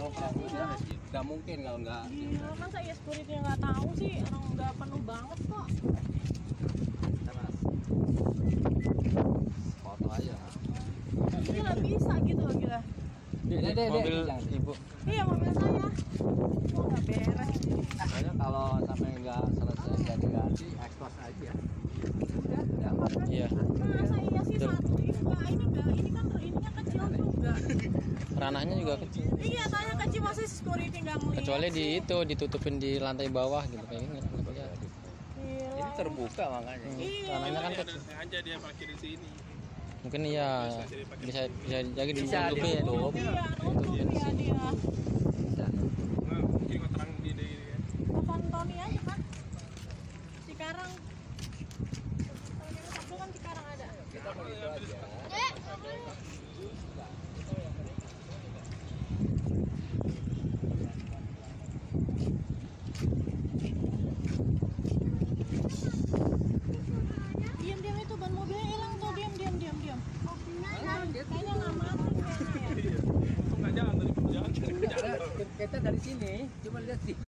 Nggak mungkin kalau nggak. Iya, masa ya security nggak tahu sih orang nggak penuh banget kok. Foto aja. Gila bisa gitu loh gila. Ini deh, mobil ibu Iya mobil saya. Kok nggak beres? Makanya kalau sampai nggak selesai jadi ganti, ekspos aja. Udah, udah aman. iya Masa iya sih satu ini enggak ini enggak ini kan ininya kecil juga. ranahnya juga kecil Iya masih security nggak ngeliat. kecuali di sih. itu ditutupin di lantai bawah gitu kayak gini nggak kelihatan. Gila. Ini terbuka makanya. Hmm, Iya. kan kecil sengaja dia parkir di sini. mungkin iya bisa bisa jadi Bisa ditutupin ditutup. Iya, nutup ya dia. Bisa. Mungkin terang di di ya. Telepon Tony aja kan. Sabtu kan Cikarang ada. Kita Kayaknya nggak mati kayaknya ya. Untung nggak jalan tadi jalan. Kita dari sini, cuma lihat sih.